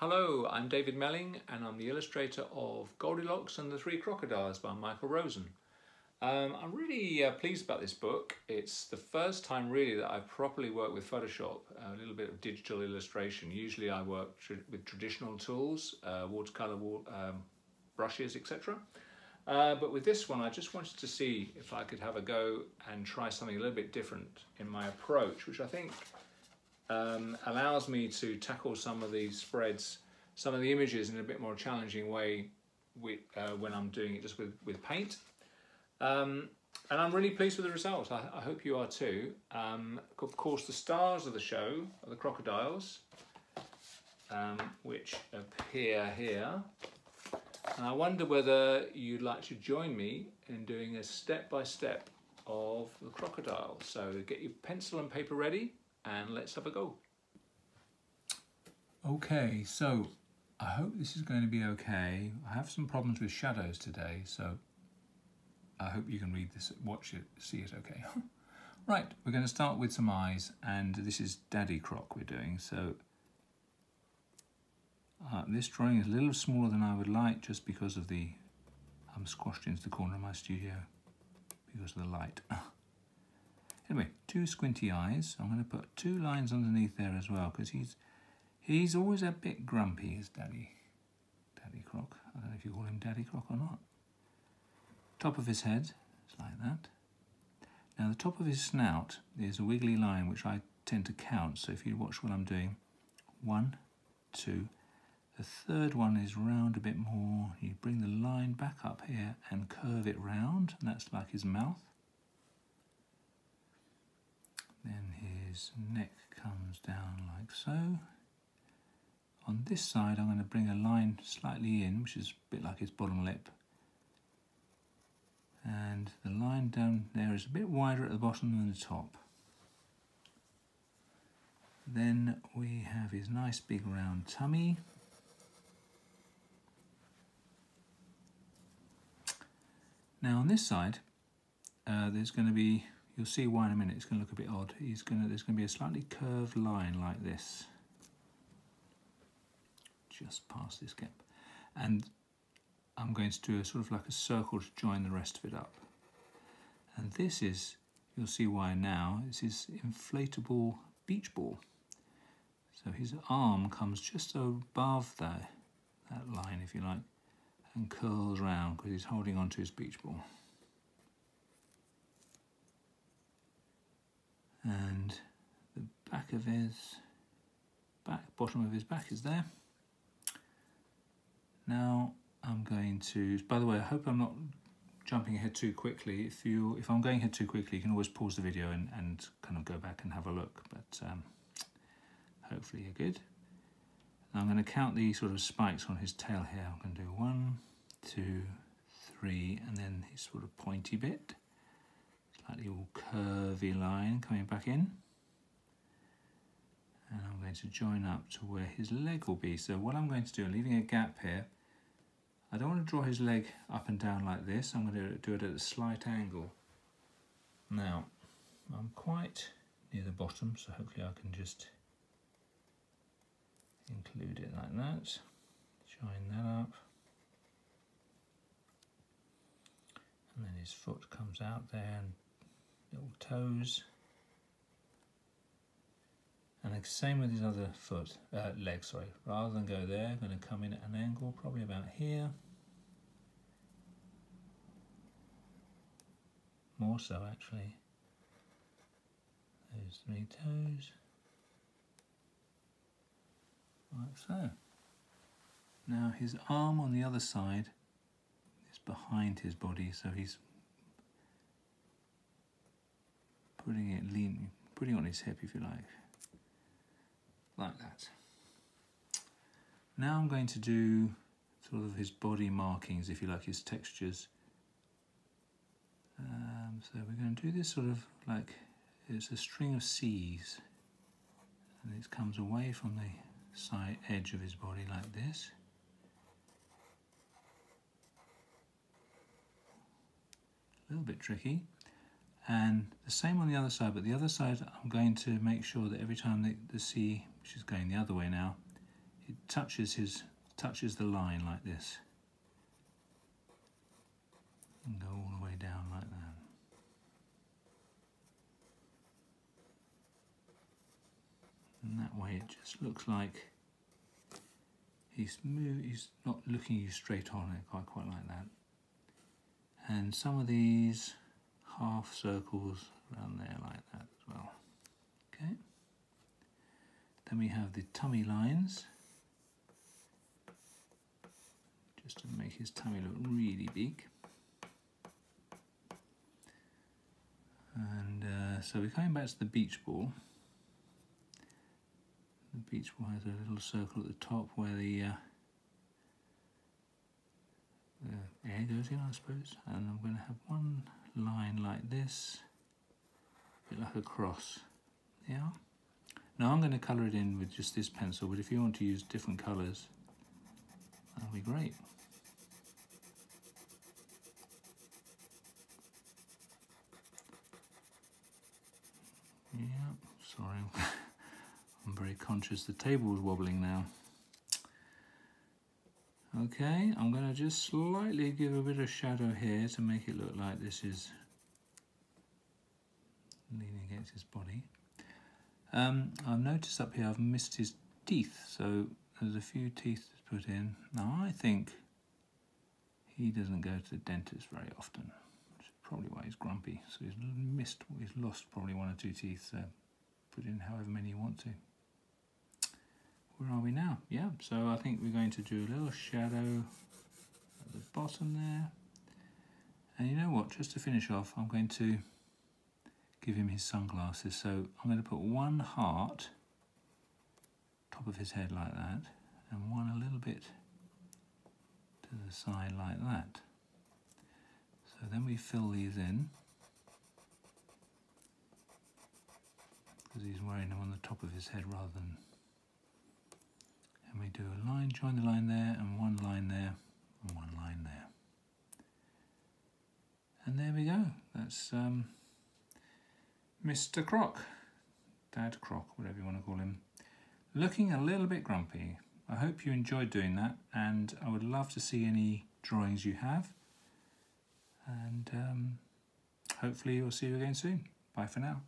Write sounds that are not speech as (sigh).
Hello, I'm David Melling and I'm the illustrator of Goldilocks and the Three Crocodiles by Michael Rosen. Um, I'm really uh, pleased about this book. It's the first time really that I've properly worked with Photoshop, a little bit of digital illustration. Usually I work with traditional tools, uh, watercolour um, brushes, etc. Uh, but with this one, I just wanted to see if I could have a go and try something a little bit different in my approach, which I think um, allows me to tackle some of these spreads, some of the images in a bit more challenging way with, uh, when I'm doing it just with, with paint. Um, and I'm really pleased with the result. I, I hope you are too. Um, of course, the stars of the show are the crocodiles, um, which appear here. And I wonder whether you'd like to join me in doing a step-by-step -step of the crocodile. So get your pencil and paper ready and let's have a go. Okay, so I hope this is going to be okay. I have some problems with shadows today, so I hope you can read this, watch it, see it okay. (laughs) right, we're going to start with some eyes, and this is Daddy Croc we're doing. So uh, this drawing is a little smaller than I would like just because of the, I'm squashed into the corner of my studio because of the light. (laughs) anyway, two squinty eyes. I'm going to put two lines underneath there as well because he's he's always a bit grumpy, is Daddy. Daddy Croc. I don't know if you call him Daddy Croc or not. Top of his head is like that. Now the top of his snout is a wiggly line which I tend to count. So if you watch what I'm doing, one, two. The third one is round a bit more. You bring the line back up here and curve it round. And that's like his mouth. Then his neck comes down like so. On this side I'm going to bring a line slightly in, which is a bit like his bottom lip and the line down there is a bit wider at the bottom than the top. Then we have his nice big round tummy. Now on this side, uh, there's going to be, you'll see why in a minute, it's going to look a bit odd. He's to, there's going to be a slightly curved line like this, just past this gap. And I'm going to do a sort of like a circle to join the rest of it up. And this is, you'll see why now, this is inflatable beach ball. So his arm comes just above that, that line, if you like, and curls round because he's holding on to his beach ball. And the back of his back, bottom of his back is there. Now I'm going to, by the way, I hope I'm not jumping ahead too quickly. If you, if I'm going ahead too quickly, you can always pause the video and, and kind of go back and have a look, but um, hopefully you're good. I'm going to count the sort of spikes on his tail here. I'm going to do one, two, three, and then his sort of pointy bit. Slightly all curvy line coming back in. And I'm going to join up to where his leg will be. So what I'm going to do, I'm leaving a gap here, I don't want to draw his leg up and down like this. I'm going to do it at a slight angle. Now, I'm quite near the bottom, so hopefully I can just include it like that. Join that up. And then his foot comes out there and little toes. And the same with his other foot, uh, leg, sorry. Rather than go there, I'm going to come in at an angle, probably about here. More so, actually. Those three toes. Like so. Now his arm on the other side is behind his body, so he's putting it lean, putting on his hip, if you like like that. Now I'm going to do sort of his body markings, if you like, his textures. Um, so we're going to do this sort of like it's a string of C's and it comes away from the side edge of his body like this. A little bit tricky and the same on the other side but the other side I'm going to make sure that every time the, the C which is going the other way now, it touches his touches the line like this and go all the way down like that. And that way it just looks like he's move, he's not looking you straight on it quite quite like that. And some of these half circles around there like that as well. Okay. Then we have the tummy lines. Just to make his tummy look really big. And uh, so we're going back to the beach ball. The beach ball has a little circle at the top where the, uh, the air goes in, I suppose. And I'm going to have one line like this, a bit like a cross. Yeah. Now I'm going to colour it in with just this pencil, but if you want to use different colours, that'll be great. Yeah, sorry. (laughs) I'm very conscious the table is wobbling now. Okay, I'm going to just slightly give a bit of shadow here to make it look like this is leaning against his body. Um, I've noticed up here I've missed his teeth, so there's a few teeth to put in. Now I think he doesn't go to the dentist very often, which is probably why he's grumpy. So he's missed, he's lost probably one or two teeth. So put in however many you want to where are we now? Yeah, so I think we're going to do a little shadow at the bottom there. And you know what, just to finish off, I'm going to give him his sunglasses. So I'm going to put one heart top of his head like that and one a little bit to the side like that. So then we fill these in because he's wearing them on the top of his head rather than do a line, join the line there, and one line there, and one line there. And there we go. That's um, Mr. Croc, Dad Croc, whatever you want to call him, looking a little bit grumpy. I hope you enjoyed doing that, and I would love to see any drawings you have. And um, hopefully, we'll see you again soon. Bye for now.